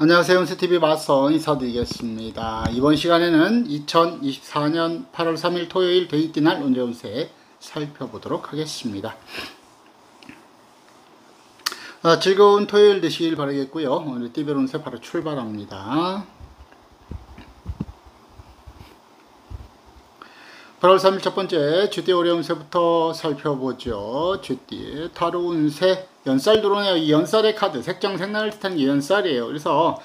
안녕하세요. 은세TV 마선 인사드리겠습니다. 이번 시간에는 2024년 8월 3일 토요일 데이트 날 운세 운세 살펴보도록 하겠습니다. 아, 즐거운 토요일 되시길 바라겠고요. 오늘 띠별 운세 바로 출발합니다. 8월 3일 첫 번째 쥐띠 오래운세부터 살펴보죠. 쥐띠 타로 운세 연살. 이 연살의 카드 색정색날을 뜻하는 게 연살이에요. 그래서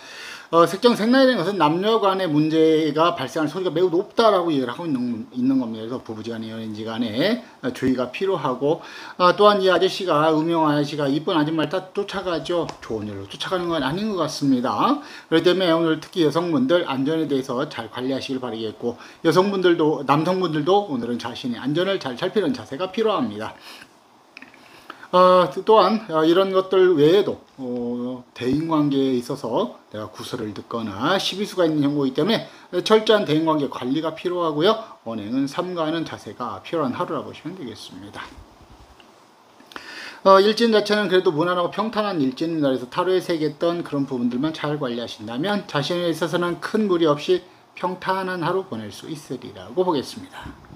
어, 색정색날이라는 것은 남녀 간의 문제가 발생할 소리가 매우 높다라고 얘기를 하고 있는, 있는 겁니다. 그래서 부부지간에 연인지 간에 어, 주의가 필요하고 어, 또한 이 아저씨가 음영 아저씨가 이쁜 아줌마를 다 쫓아가죠. 좋은 일로 쫓아가는 건 아닌 것 같습니다. 그렇기 때문에 오늘 특히 여성분들 안전에 대해서 잘 관리하시길 바라겠고 여성분들도 남성분들도 오늘은 자신의 안전을 잘 살피는 자세가 필요합니다. 어, 또한 어, 이런 것들 외에도 어, 대인관계에 있어서 내가 구설을 듣거나 시비수가 있는 경우이기 때문에 철저한 대인관계 관리가 필요하고요. 언행은 삼가하는 자세가 필요한 하루라 보시면 되겠습니다. 어, 일진 자체는 그래도 무난하고 평탄한 일진입니다. 그래서 타로에 새겼던 그런 부분들만 잘 관리하신다면 자신에 있어서는 큰 무리 없이 평탄한 하루 보낼 수 있으리라고 보겠습니다.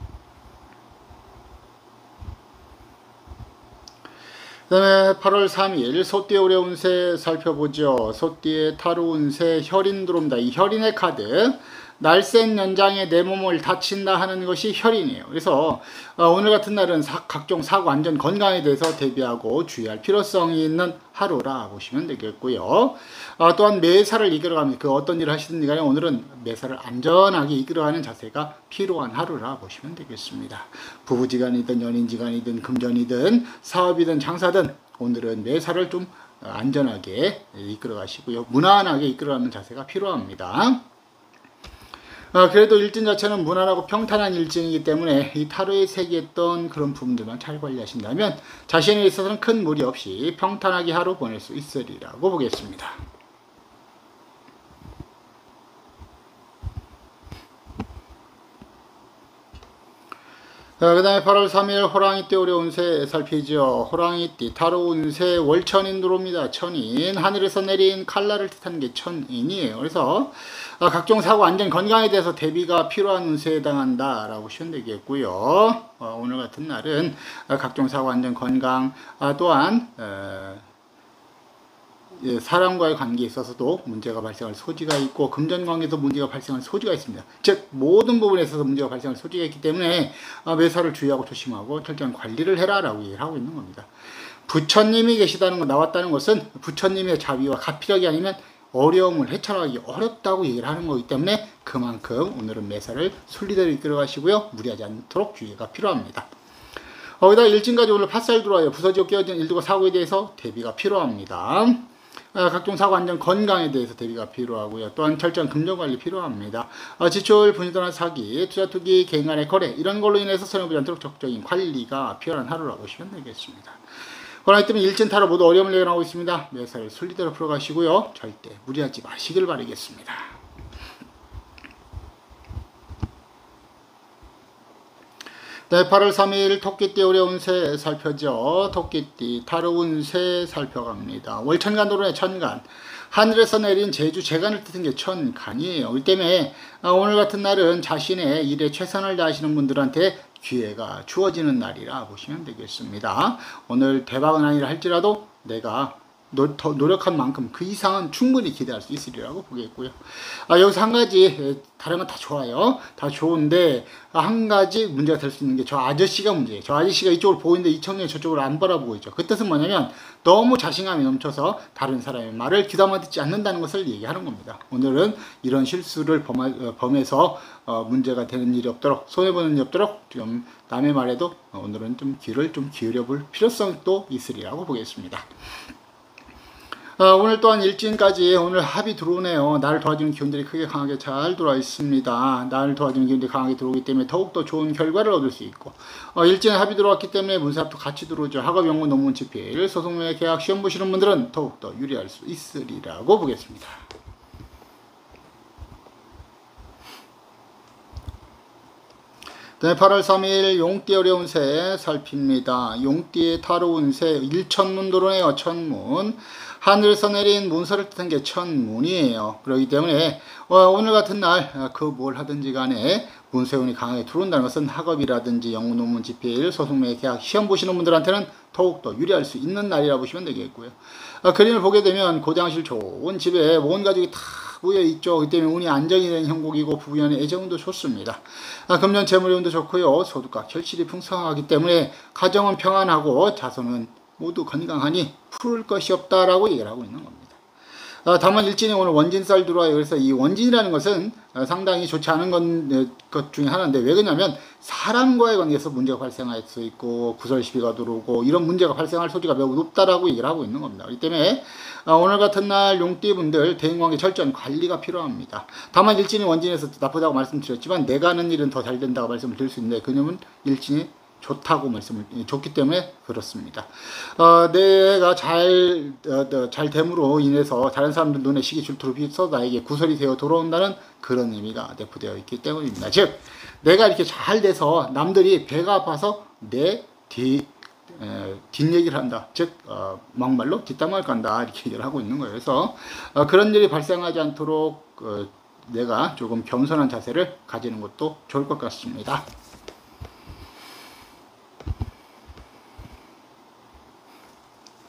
그 다음에 8월 3일 소띠의 오래 운세 살펴보죠. 소띠의 타로 운세 혈인 들어옵니다. 이 혈인의 카드 날쌘 연장에 내 몸을 다친다 하는 것이 혈인이에요. 그래서 어, 오늘 같은 날은 사, 각종 사고 안전 건강에 대해서 대비하고 주의할 필요성이 있는 하루라 보시면 되겠고요. 어, 또한 매사를 이끌어가면서 그 어떤 일을 하시든지 간에 오늘은 매사를 안전하게 이끌어가는 자세가 필요한 하루라 보시면 되겠습니다. 부부지간이든 연인지간이든 금전이든 사업이든 장사든 오늘은 매사를 좀 안전하게 이끌어 가시고요. 무난하게 이끌어 가는 자세가 필요합니다. 어, 그래도 일진 자체는 무난하고 평탄한 일진이기 때문에 이 타로에 새겼던 그런 부분들만 잘 관리하신다면 자신에 있어서는 큰 무리 없이 평탄하게 하루 보낼 수 있으리라고 보겠습니다. 그 다음에 8월 3일 호랑이띠 오래 운세 살피죠. 호랑이띠 타로 운세 월천인 들어옵니다. 천인 하늘에서 내린 칼날을 뜻하는 게 천인이에요. 그래서 아, 각종 사고 안전 건강에 대해서 대비가 필요한 운세에 해당한다 라고 보시면 되겠고요. 어, 오늘 같은 날은 각종 사고 안전 건강 아, 또한 어, 예, 사람과의 관계에 있어서도 문제가 발생할 소지가 있고 금전관계에서 문제가 발생할 소지가 있습니다. 즉 모든 부분에 있어서 문제가 발생할 소지가 있기 때문에 어, 매사를 주의하고 조심하고 철저한 관리를 해라 라고 얘기를 하고 있는 겁니다. 부처님이 계시다는 거 나왔다는 것은 부처님의 자비와 가피력이 아니면 어려움을 헤쳐나가기 어렵다고 얘기를 하는 거기 때문에 그만큼 오늘은 매사를 순리대로 이끌어 가시고요. 무리하지 않도록 주의가 필요합니다. 거기다 일진까지 오늘 팥살 들어와요. 부서지고 깨어진 일들과 사고에 대해서 대비가 필요합니다. 아, 각종 사고 안전 건강에 대해서 대비가 필요하고요. 또한 철저한 금전관리 필요합니다. 어, 지출, 분이도나 사기, 투자 투기, 개인 간의 거래 이런 걸로 인해서 손해보지 않도록 적극적인 관리가 필요한 하루라고 보시면 되겠습니다. 그러나 때문에 일진 타로 모두 어려움을 예견하고 있습니다. 매사를 순리대로 풀어가시고요. 절대 무리하지 마시길 바라겠습니다. 네, 8월 3일 토끼띠 어려운 새 살펴죠. 토끼띠 타로 운세 살펴갑니다. 월천간도로의 천간. 하늘에서 내린 제주 재간을 뜻한 게 천간이에요. 이 때문에 아, 오늘 같은 날은 자신의 일에 최선을 다하시는 분들한테 기회가 주어지는 날이라 보시면 되겠습니다. 오늘 대박은 아니라 할지라도 내가 노, 더 노력한 만큼 그 이상은 충분히 기대할 수 있으리라고 보겠고요. 아, 여기서 한 가지 다른 건 다 좋아요. 다 좋은데 한 가지 문제가 될 수 있는 게 저 아저씨가 문제예요. 저 아저씨가 이쪽을 보이는데 이 청년이 저쪽을 안 바라보고 있죠. 그 뜻은 뭐냐면 너무 자신감이 넘쳐서 다른 사람의 말을 귀담아 듣지 않는다는 것을 얘기하는 겁니다. 오늘은 이런 실수를 범하, 어, 범해서 어, 문제가 되는 일이 없도록 손해보는 일이 없도록 좀 남의 말에도 오늘은 좀 귀를 좀 기울여 볼 필요성도 있으리라고 보겠습니다. 어, 오늘 또한 일진까지 오늘 합이 들어오네요. 나를 도와주는 기운들이 크게 강하게 잘 들어와 있습니다. 나를 도와주는 기운들이 강하게 들어오기 때문에 더욱더 좋은 결과를 얻을 수 있고 어, 일진에 합이 들어왔기 때문에 문사합도 같이 들어오죠. 학업, 연구, 논문, 집필, 소송의 계약, 시험 보시는 분들은 더욱더 유리할 수 있으리라고 보겠습니다. 네, 8월 3일 용띠 어려운 새 살핍니다. 용띠의 타로 운세 일천문 도로네요. 천문. 하늘에서 내린 문서를 뜻한 게 천문이에요. 그렇기 때문에 어, 오늘 같은 날 그 뭘 하든지 간에 문세운이 강하게 들어온다는 것은 학업이라든지 영문, 논문, 집필, 소송매 계약, 시험 보시는 분들한테는 더욱더 유리할 수 있는 날이라 보시면 되겠고요. 어, 그림을 보게 되면 고장실 좋은 집에 온 가족이 다 모여 있죠. 그 때문에 운이 안정이 된 형국이고 부부연의 애정도 좋습니다. 아, 금년 재물운도 좋고요. 소득과 결실이 풍성하기 때문에 가정은 평안하고 자손은 모두 건강하니 풀을 것이 없다라고 얘기를 하고 있는 겁니다. 어, 다만 일진이 오늘 원진살 들어와요. 그래서 이 원진이라는 것은 어, 상당히 좋지 않은 건, 어, 것 중에 하나인데 왜 그러냐면 사람과의 관계에서 문제가 발생할 수 있고 구설 시비가 들어오고 이런 문제가 발생할 소지가 매우 높다라고 얘기를 하고 있는 겁니다. 그렇기 때문에 오늘 같은 날 용띠분들 대인관계 철저한 관리가 필요합니다. 다만 일진이 원진에서 나쁘다고 말씀드렸지만 내가 하는 일은 더 잘 된다고 말씀을 드릴 수 있는데 그놈은 일진이 좋다고 말씀을 좋기 때문에 그렇습니다. 어, 내가 잘, 어, 잘 됨으로 인해서 다른 사람들 눈에 시기 질투로 비춰 나에게 구설이 되어 돌아온다는 그런 의미가 내포되어 있기 때문입니다. 즉, 내가 이렇게 잘 돼서 남들이 배가 아파서 내 뒤, 에, 뒷얘기를 한다. 즉, 어, 막말로 뒷담화를 간다. 이렇게 얘기를 하고 있는 거예요. 그래서 어, 그런 일이 발생하지 않도록 어, 내가 조금 겸손한 자세를 가지는 것도 좋을 것 같습니다.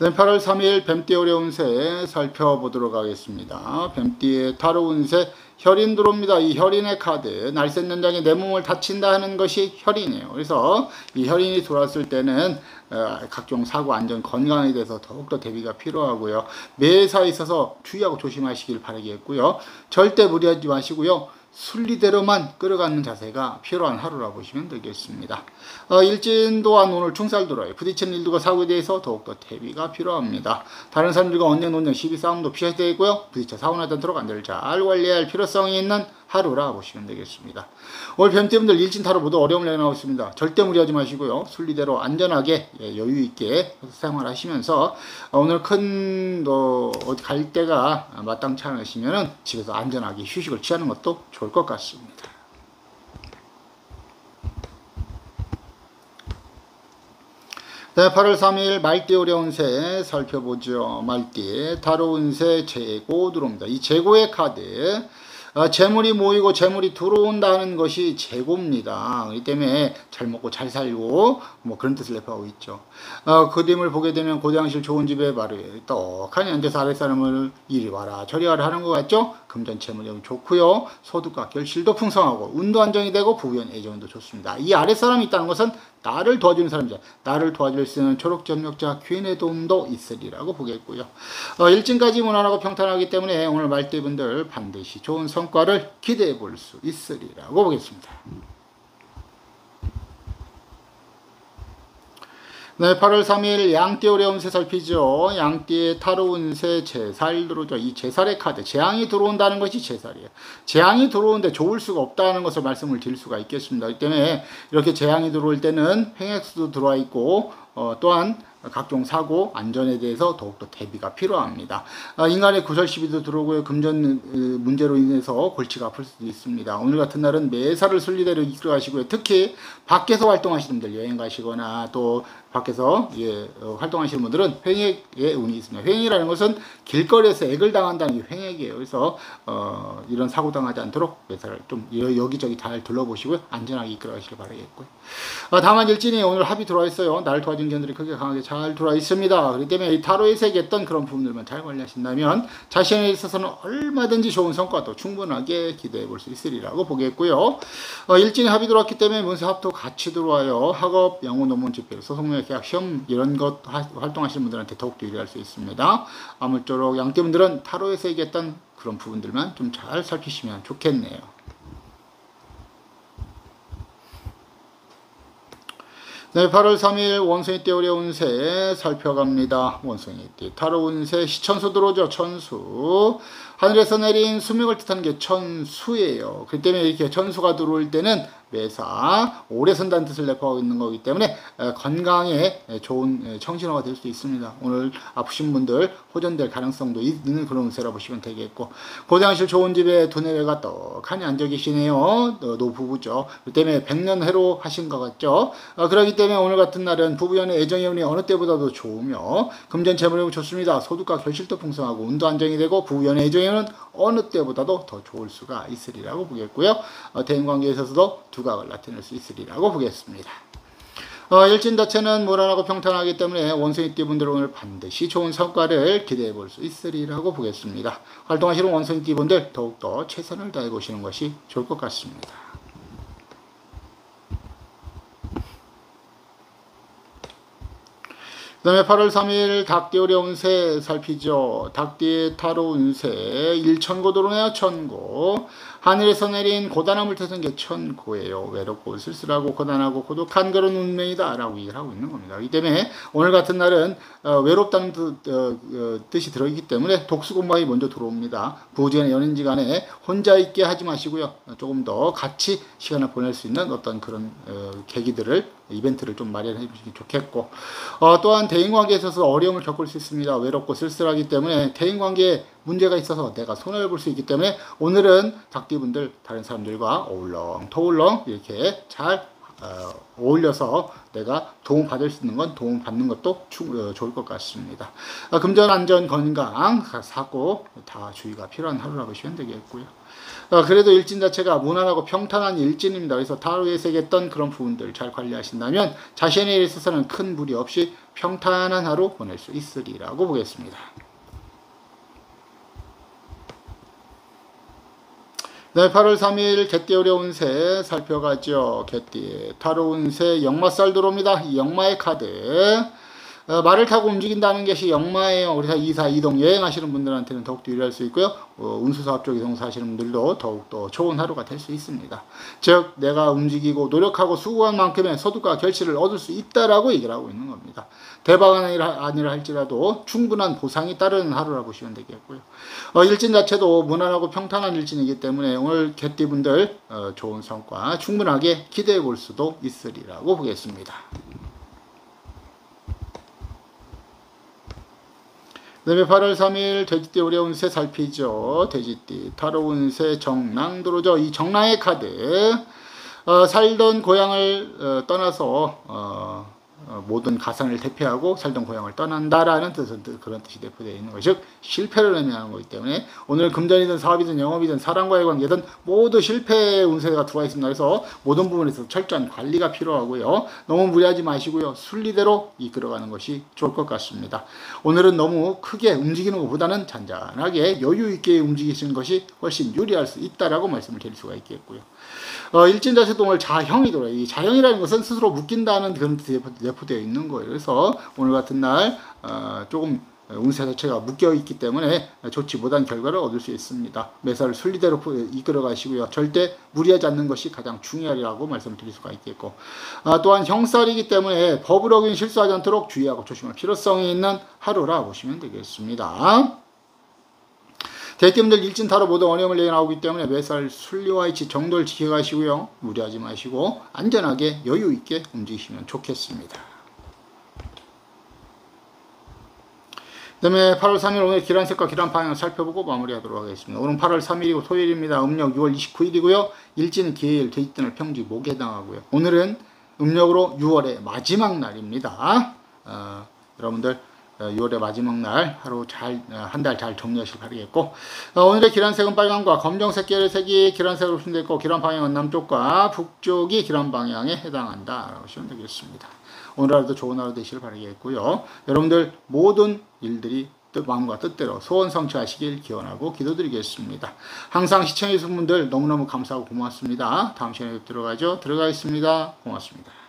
네, 8월 3일 뱀띠 어려운 새 살펴보도록 하겠습니다. 뱀띠의 타로 운세 혈인 들어옵니다. 이 혈인의 카드 날쌘 연장에 내 몸을 다친다 하는 것이 혈인이에요. 그래서 이 혈인이 들어왔을 때는 어, 각종 사고 안전 건강에 대해서 더욱더 대비가 필요하고요. 매사에 있어서 주의하고 조심하시길 바라겠고요. 절대 무리하지 마시고요. 순리대로만 끌어가는 자세가 필요한 하루라 보시면 되겠습니다. 어, 일진 또한 오늘 충살 들어요. 부딪히는 일들과 사고에 대해서 더욱더 대비가 필요합니다. 다른 사람들과 언쟁, 논쟁, 시비, 싸움도 피해야 되고요. 부딪혀 사고나지 않도록 안전을 잘 관리할 필요성이 있는 하루라 보시면 되겠습니다. 오늘 뱀띠분들 일진타로 모두 어려움을 내나고 있습니다. 절대 무리하지 마시고요. 순리대로 안전하게 예, 여유 있게 생활하시면서 오늘 큰 어, 때가 마땅치 않으시면 집에서 안전하게 휴식을 취하는 것도 좋을 것 같습니다. 네, 8월 3일 말띠 어려운 새 살펴보죠. 말띠 다로운 새 재고 들어옵니다. 이 재고의 카드 어, 재물이 모이고 재물이 들어온다는 것이 재고입니다. 그렇기 때문에 잘 먹고 잘 살고 뭐 그런 뜻을 내포하고 있죠. 어, 그림을 보게 되면 고장실 좋은 집에 바로 떡하니 앉아서 아랫사람을 이리 와라 저리 와라 하는 것 같죠? 금전 재물이 좋고요. 소득과 결실도 풍성하고 운도 안정이 되고 부연 애정도 좋습니다. 이 아랫사람이 있다는 것은 나를 도와주는 사람이죠. 나를 도와줄 수 있는 초록점력자 귀인의 도움도 있으리라고 보겠고요. 어, 일진까지 무난하고 평탄하기 때문에 오늘 말대분들 반드시 좋은 성과를 기대해 볼 수 있으리라고 보겠습니다. 네, 8월 3일 양띠 어려운 새 살피죠. 양띠의 타로 운세 제살 들어오죠. 이 제살의 카드, 재앙이 들어온다는 것이 제살이에요. 재앙이 들어오는데 좋을 수가 없다는 것을 말씀을 드릴 수가 있겠습니다. 이 때문에 이렇게 재앙이 들어올 때는 횡액수도 들어와 있고 어, 또한 각종 사고 안전에 대해서 더욱더 대비가 필요합니다. 아, 인간의 구설 시비도 들어오고요. 금전 문제로 인해서 골치가 아플 수도 있습니다. 오늘 같은 날은 매사를 순리대로 이끌어 가시고요. 특히 밖에서 활동하시는 분들 여행 가시거나 또 밖에서 예, 어, 활동하시는 분들은 횡액의 운이 있습니다. 횡액이라는 것은 길거리에서 액을 당한다는 게 횡액이에요. 그래서 어, 이런 사고 당하지 않도록 매사를 좀 여기저기 잘 둘러보시고요. 안전하게 이끌어 가시길 바라겠고요. 어, 다만 일진이 오늘 합이 들어와 있어요. 날 도와준 견들이 크게 강하게 잘 들어와 있습니다. 그렇기 때문에 이 타로에 새겼던 그런 부분들만 잘 관리하신다면 자신에 있어서는 얼마든지 좋은 성과도 충분하게 기대해 볼 수 있으리라고 보겠고요. 어, 일진이 합이 들어왔기 때문에 문서 합도 같이 들어와요. 학업, 영어, 논문 집필, 소송료 계약, 시험 이런 것 활동하시는 분들한테 더욱더 유리할 수 있습니다. 아무쪼록 양떼분들은 타로에 새겼던 그런 부분들만 좀 잘 살피시면 좋겠네요. 네, 8월 3일 원숭이 띠 어려운 새 살펴갑니다. 원숭이 띠 타로 운세 시천수 들어오죠. 천수. 하늘에서 내린 수명을 뜻하는 게 천수예요. 그 때문에 이렇게 천수가 들어올 때는 매사 오래 선다는 뜻을 내포하고 있는 거기 때문에 건강에 좋은 청신호가 될 수 있습니다. 오늘 아프신 분들 호전될 가능성도 있는 그런 운세라 보시면 되겠고 고장실 좋은 집에 두뇌가 떡하니 앉아 계시네요. 노부부죠. 그 때문에 백년 해로 하신 것 같죠. 어, 그렇기 때문에 오늘 같은 날은 부부연의 애정의 운이 어느 때보다도 좋으며 금전 재물이 좋습니다. 소득과 결실도 풍성하고 운도 안정이 되고 부부연의 애정의 운은 어느 때보다도 더 좋을 수가 있으리라고 보겠고요. 어, 대인 관계에 있어서도 두각을 나타낼 수 있으리라고 보겠습니다. 어, 일진 자체는 무난하고 평탄하기 때문에 원숭이 띠 분들 오늘 반드시 좋은 성과를 기대해 볼 수 있으리라고 보겠습니다. 활동하시는 원숭이 띠 분들 더욱더 최선을 다해 보시는 것이 좋을 것 같습니다. 다음에 8월 3일 닭띠오리 운세 살피죠. 닭띠의 타로 운세 1천고 도로네요. 천고 하늘에서 내린 고단함을 태는 게 천고예요. 외롭고 쓸쓸하고 고단하고 고독한 그런 운명이다 라고 얘기를 하고 있는 겁니다. 이 때문에 오늘 같은 날은 어, 외롭다는 뜻, 어, 어, 뜻이 들어있기 때문에 독수공방이 먼저 들어옵니다. 부부지간에 연인지간에 혼자 있게 하지 마시고요. 조금 더 같이 시간을 보낼 수 있는 어떤 그런 어, 계기들을 이벤트를 좀 마련해 주시기 좋겠고 어, 또한 대인관계에 있어서 어려움을 겪을 수 있습니다. 외롭고 쓸쓸하기 때문에 대인관계에 문제가 있어서 내가 손해를 볼 수 있기 때문에 오늘은 닭띠분들 다른 사람들과 어울렁 터울렁 이렇게 잘 어, 어울려서 내가 도움 받을 수 있는 건 도움 받는 것도 추, 어, 좋을 것 같습니다. 어, 금전 안전 건강 사고 다 주의가 필요한 하루라고 보시면 되겠고요. 어, 그래도 일진 자체가 무난하고 평탄한 일진입니다. 그래서 타로에 새겼던 그런 부분들 잘 관리하신다면 자신에 있어서는 큰 무리 없이 평탄한 하루 보낼 수 있으리라고 보겠습니다. 네, 8월 3일 개띠 어려운 새 살펴가죠. 개띠 타로 운세 역마살 들어옵니다. 이 역마의 카드. 어, 말을 타고 움직인다는 것이 역마예요. 그래서 이사 이동 여행하시는 분들한테는 더욱더 유리할 수 있고요. 어, 운수사업 쪽 이동 사시는 분들도 더욱더 좋은 하루가 될 수 있습니다. 즉 내가 움직이고 노력하고 수고한 만큼의 소득과 결실을 얻을 수 있다라고 얘기를 하고 있는 겁니다. 대박은 아니라, 할지라도 충분한 보상이 따르는 하루라 보시면 되겠고요. 어, 일진 자체도 무난하고 평탄한 일진이기 때문에 오늘 개띠분들 어, 좋은 성과 충분하게 기대해 볼 수도 있으리라고 보겠습니다. 그 다음에 8월 3일 돼지띠 어려운 새 살피죠. 돼지띠 타로운 새 정랑 들어오죠. 이 정랑의 카드 어, 살던 고향을 어, 떠나서 어, 어, 모든 가산을 대표하고 살던 고향을 떠난다라는 뜻은 그런 뜻이 대표되어 있는 것이 즉 실패를 의미하는 거기 때문에 오늘 금전이든 사업이든 영업이든 사람과의 관계든 모두 실패 운세가 들어와 있습니다. 그래서 모든 부분에서 철저한 관리가 필요하고요. 너무 무리하지 마시고요. 순리대로 이끌어가는 것이 좋을 것 같습니다. 오늘은 너무 크게 움직이는 것보다는 잔잔하게 여유 있게 움직이시는 것이 훨씬 유리할 수 있다라고 말씀을 드릴 수가 있겠고요. 어, 일진자체동을 자형이 돌아요. 이 자형이라는 것은 스스로 묶인다는 그런 뜻이 내포되어 있는 거예요. 그래서 오늘 같은 날 어, 조금 운세 자체가 묶여 있기 때문에 좋지 못한 결과를 얻을 수 있습니다. 매사를 순리대로 이끌어 가시고요. 절대 무리하지 않는 것이 가장 중요하리라고 말씀을 드릴 수가 있겠고 아, 또한 형살이기 때문에 법을 어긴 실수하지 않도록 주의하고 조심할 필요성이 있는 하루라 보시면 되겠습니다. 대뜸들 일진타로 모두 어려움을 내나오기 때문에 매살 순리와 이치 정도를 지켜가시고요. 무리하지 마시고 안전하게 여유 있게 움직이시면 좋겠습니다. 그 다음에 8월 3일 오늘 기란색과 기란 방향을 살펴보고 마무리하도록 하겠습니다. 오늘 8월 3일이고 토요일입니다. 음력 6월 29일이고요. 일진은 기해일, 돼지뜬을 평지, 목에 해당하고요. 오늘은 음력으로 6월의 마지막 날입니다. 어, 여러분들 6월의 어, 마지막 날 하루 잘 한 달잘 어, 잘 정리하시길 바라겠고 어, 오늘의 기란색은 빨간과 검정색 계열색이 기란색으로 표현되고 기란 방향은 남쪽과 북쪽이 기란 방향에 해당한다 라고 보시면 되겠습니다. 오늘 하루도 좋은 하루 되시길 바라겠고요. 여러분들 모든 일들이 뜻, 마음과 뜻대로 소원 성취하시길 기원하고 기도드리겠습니다. 항상 시청해주신 분들 너무너무 감사하고 고맙습니다. 다음 시간에 들어가죠. 들어가겠습니다. 고맙습니다.